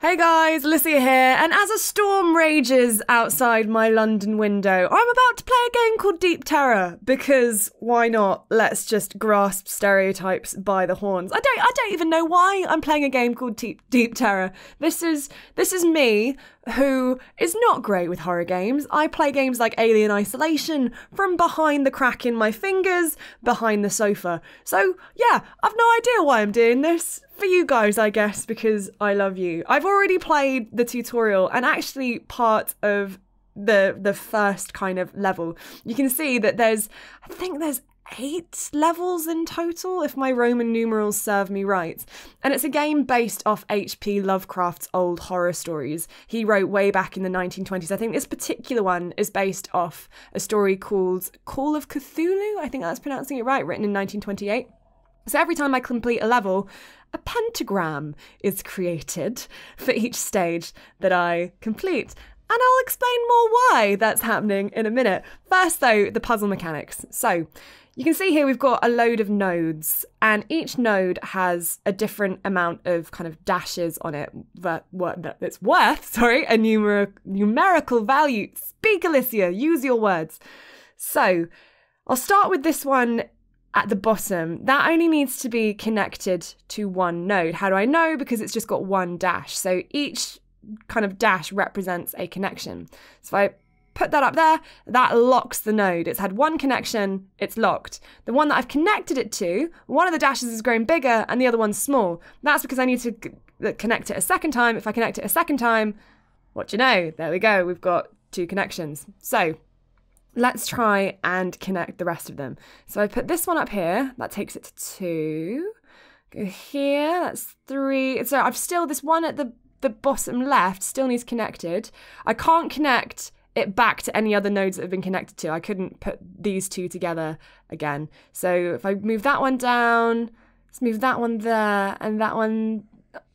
Hey guys, Alysia here, and as a storm rages outside my London window, I'm about to play a game called Deep Terror because why not? Let's just grasp stereotypes by the horns. I don't I don't even know why I'm playing a game called Deep Deep Terror. This is this is me who is not great with horror games. I play games like Alien Isolation from behind the crack in my fingers, behind the sofa. So, yeah, I've no idea why I'm doing this. For you guys, I guess, because I love you. I've already played the tutorial and actually part of the the first kind of level. You can see that there's I think there's eight levels in total, if my Roman numerals serve me right. And it's a game based off H.P. Lovecraft's old horror stories he wrote way back in the 1920s. I think this particular one is based off a story called Call of Cthulhu. I think that's pronouncing it right, written in 1928. So every time I complete a level, a pentagram is created for each stage that I complete. And I'll explain more why that's happening in a minute. First, though, the puzzle mechanics. So, you can see here we've got a load of nodes, and each node has a different amount of kind of dashes on it that what it's worth, sorry, a numer- numerical value. Speak, Alysia, use your words. So, I'll start with this one at the bottom. That only needs to be connected to one node. How do I know? Because it's just got one dash. So each kind of dash represents a connection. So if I put that up there, that locks the node. It's had one connection, it's locked. The one that I've connected it to, one of the dashes is growing bigger and the other one's small. That's because I need to uh, connect it a second time. If I connect it a second time, what do you know? There we go, we've got two connections. So let's try and connect the rest of them. So I put this one up here, that takes it to two. Go here, that's three. So I've still, this one at the, the bottom left still needs connected. I can't connect it back to any other nodes that have been connected to. I couldn't put these two together again. So if I move that one down, let's move that one there and that one.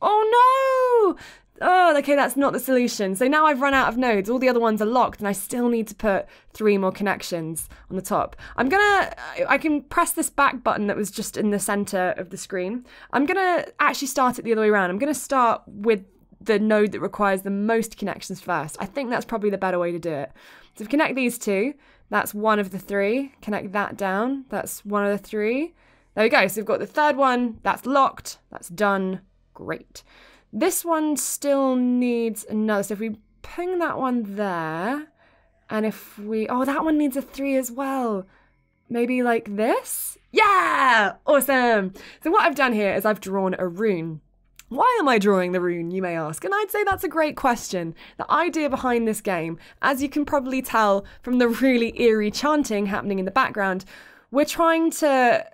Oh no! Oh, okay, that's not the solution. So now I've run out of nodes. All the other ones are locked, and I still need to put three more connections on the top. I'm gonna, I can press this back button that was just in the center of the screen. I'm gonna actually start it the other way around. I'm gonna start with the node that requires the most connections first. I think that's probably the better way to do it. So if connect these two, that's one of the three. Connect that down, that's one of the three. There we go. So we've got the third one, that's locked, that's done. Great. This one still needs another. So if we ping that one there, and if we, oh, that one needs a three as well. Maybe like this? Yeah! Awesome! So what I've done here is I've drawn a rune. Why am I drawing the rune, you may ask? And I'd say that's a great question. The idea behind this game, as you can probably tell from the really eerie chanting happening in the background, we're trying to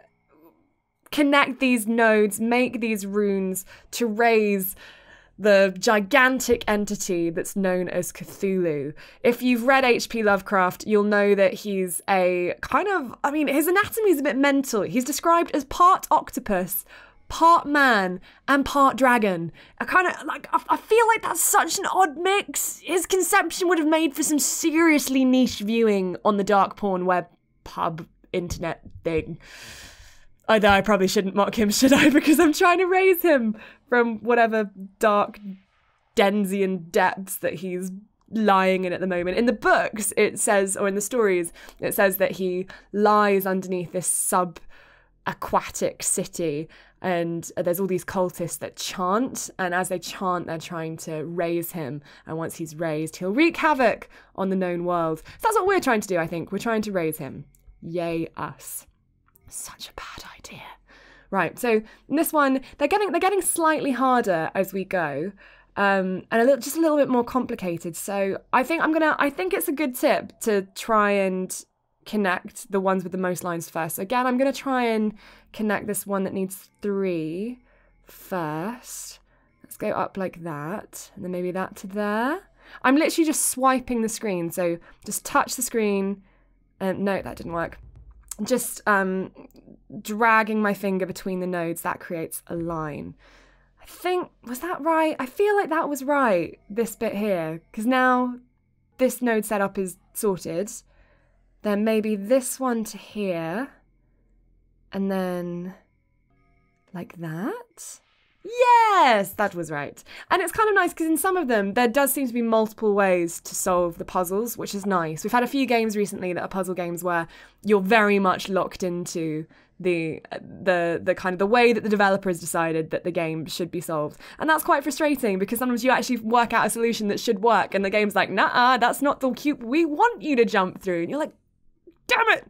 connect these nodes, make these runes to raise the gigantic entity that's known as Cthulhu. If you've read H.P. Lovecraft, you'll know that he's a kind of, I mean, his anatomy is a bit mental. He's described as part octopus, part man and part dragon. I kind of like, I, I feel like that's such an odd mix. His conception would have made for some seriously niche viewing on the dark porn web pub internet thing. Although I probably shouldn't mock him, should I? Because I'm trying to raise him from whatever dark Denzian depths that he's lying in at the moment. In the books, it says, or in the stories, it says that he lies underneath this sub aquatic city and there's all these cultists that chant and as they chant they're trying to raise him and once he's raised he'll wreak havoc on the known world so that's what we're trying to do i think we're trying to raise him yay us such a bad idea right so in this one they're getting they're getting slightly harder as we go um, and a little, just a little bit more complicated. So I think I'm gonna. I think it's a good tip to try and connect the ones with the most lines first. Again, I'm going to try and connect this one that needs three first. Let's go up like that, and then maybe that to there. I'm literally just swiping the screen, so just touch the screen. And no, that didn't work. Just um, dragging my finger between the nodes, that creates a line. I think, was that right? I feel like that was right, this bit here, because now this node setup is sorted. Then maybe this one to here. And then like that. Yes, that was right. And it's kind of nice because in some of them, there does seem to be multiple ways to solve the puzzles, which is nice. We've had a few games recently that are puzzle games where you're very much locked into the the the kind of the way that the developer has decided that the game should be solved and that's quite frustrating because sometimes you actually work out a solution that should work and the game's like nah that's not the cube we want you to jump through and you're like damn it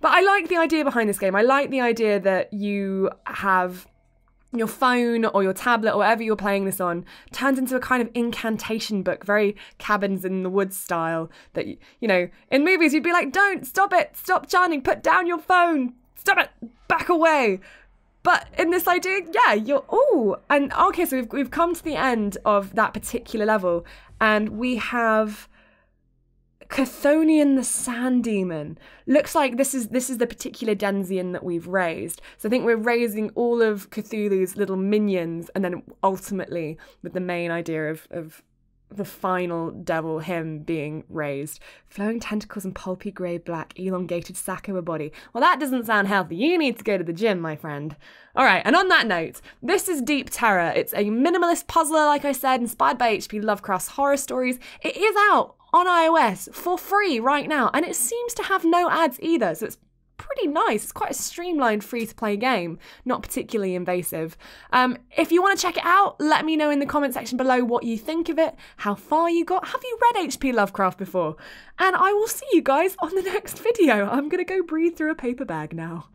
but i like the idea behind this game i like the idea that you have your phone or your tablet or whatever you're playing this on turns into a kind of incantation book, very cabins in the woods style. That you know, in movies you'd be like, "Don't stop it! Stop chanting! Put down your phone! Stop it! Back away!" But in this idea, yeah, you're oh, and okay, so we've we've come to the end of that particular level, and we have Chthonian the Sand Demon. Looks like this is this is the particular Denzian that we've raised. So I think we're raising all of Cthulhu's little minions, and then ultimately with the main idea of of the final devil, him being raised. Flowing tentacles and pulpy grey black, elongated sack of a body. Well, that doesn't sound healthy. You need to go to the gym, my friend. All right, and on that note, this is Deep Terror. It's a minimalist puzzler, like I said, inspired by H.P. Lovecraft's horror stories. It is out on iOS for free right now, and it seems to have no ads either, so it's pretty nice. It's quite a streamlined free to play game, not particularly invasive. Um, if you want to check it out, let me know in the comment section below what you think of it, how far you got. Have you read H.P. Lovecraft before? And I will see you guys on the next video. I'm going to go breathe through a paper bag now.